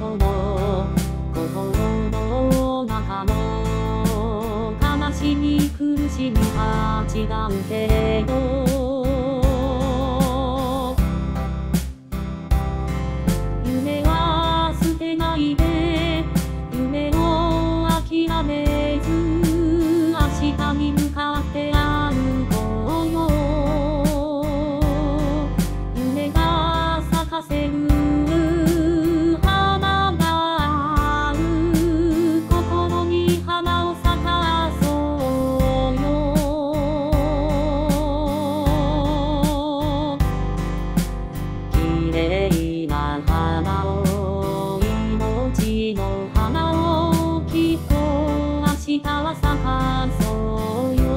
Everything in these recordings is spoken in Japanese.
ほど心の中の悲しみ苦しみは違うけど川探そうよ。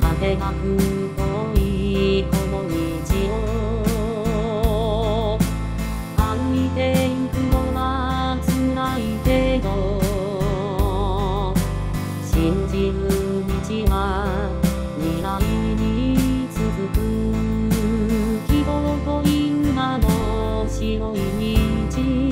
風が吹く deep.